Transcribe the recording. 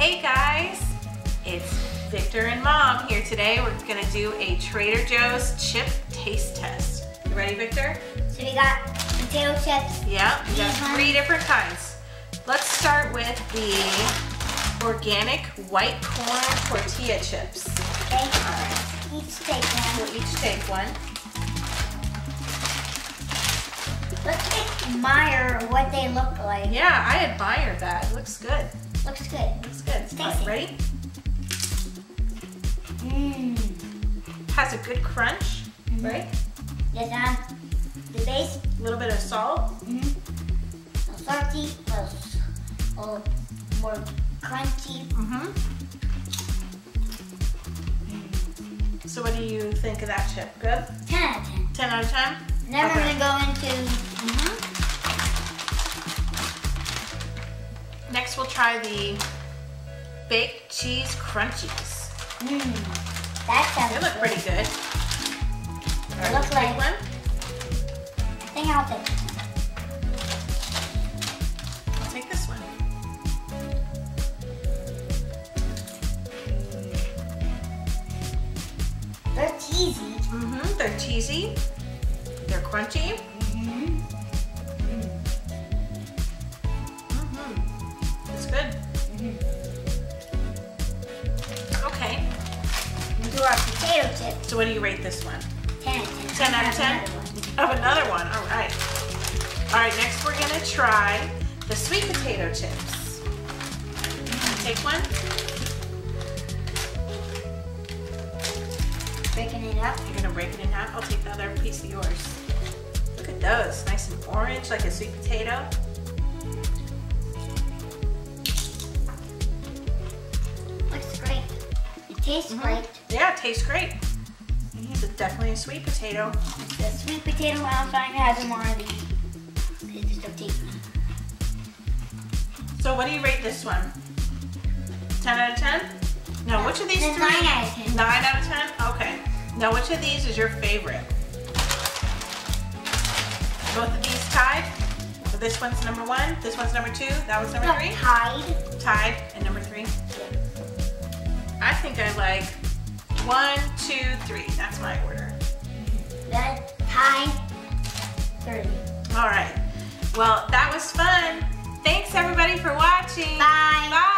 Hey guys, it's Victor and Mom here today. We're gonna do a Trader Joe's chip taste test. You ready, Victor? So we got potato chips. Yeah, we got Mhm. three different kinds. Let's start with the organic white corn tortilla chips. Okay. All right, Each take one. we'll each take one. Admire what they look like. Yeah, I admire that. Looks good. Looks good. Looks good. It's All right, tasty. ready? Mmm. Has a good crunch, Mhm. right? Yes, on the base. A little bit of salt. Mm-hmm. A little salty, a little, a little more crunchy. Mm-hmm. So what do you think of that chip? Good? 10 out of 10. 10 out of 10? Then we're Okay. gonna go into try the baked cheese crunchies. mmm. That sounds They look good. pretty good. All right, look like- one. I think I'll take. I'll take this one. They're cheesy. Mm-hmm. They're cheesy. They're crunchy. Mm-hmm. We do our potato chips. So what do you rate this one? 10 out of 10. 10 out of 10? Another one. Of another one. All right. All right. Next, we're gonna try the sweet potato chips. Take one. Breaking it up. You're gonna break it in half. I'll take the other piece of yours. Look at those, nice and orange, like a sweet potato. Tastes Mhm. great. Yeah, it tastes great. It's definitely a sweet potato. The sweet potato outside has more of the. It's just a taste. So what do you rate this one? 10 out of 10? No, which of these three? 9 out of 10. 9 out of 10? Okay. Now which of these is your favorite? Both of these tied? So this one's number one, this one's number two, that one's number No, three? Tied. Tied and number like one, two, three. That's my order. That Tide. Three. All right. Well, that was fun. Thanks everybody for watching. Bye. Bye.